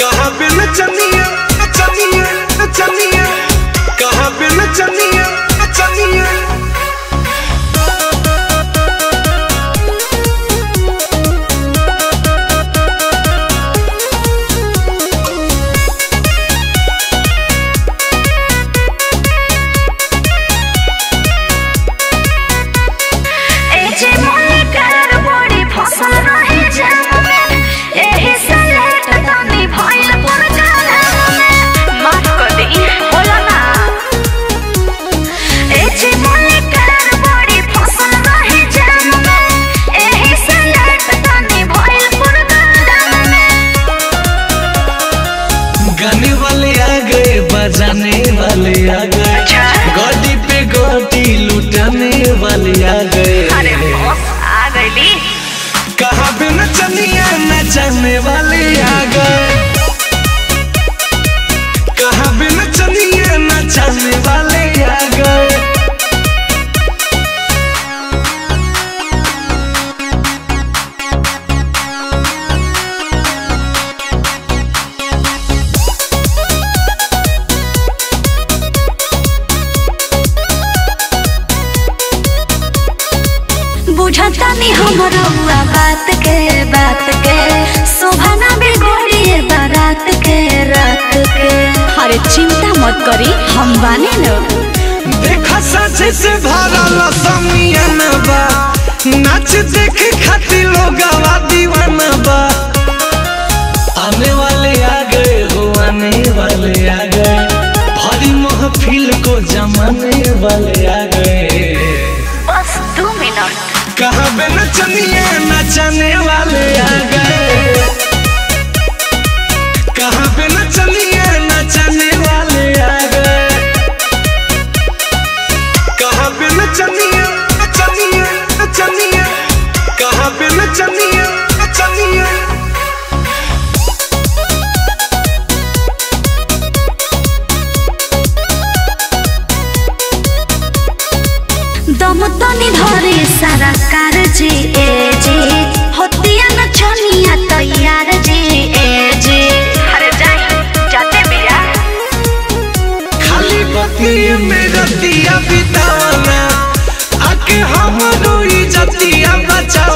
कहाँ बिल चनिया चनिया नचनिया गाने वाले आ गए बजाने वाले आ गए। अच्छा। गोदी पे गोदी लुटाने वाले आ गए। कहा आ गईली कहाँ पे न नचाने वाले आ गए। कहाँ पे नचनिया नचाने वाले आ बुझता नहीं हमरो बात के बात के। शोभना बिगोड़िए बारात के, रात के। अरे चिंता मत करी, हम बाने न। देखा सच से भरल समियन बा। नाच देख खातिर लोग दीवाना बा। आने वाले आ गए हो आने वाले आ गए भरी महफिल को जमाने वाले आ गए कहाँ पे नचनिया नचाने तनी धरे सारा कार ए जे। होतिया न छनिया तैयार जे, ए जे। अरे जाई जाते बिया खाली बती में रतिया बिताना, आके हम रोई जतिया बचाना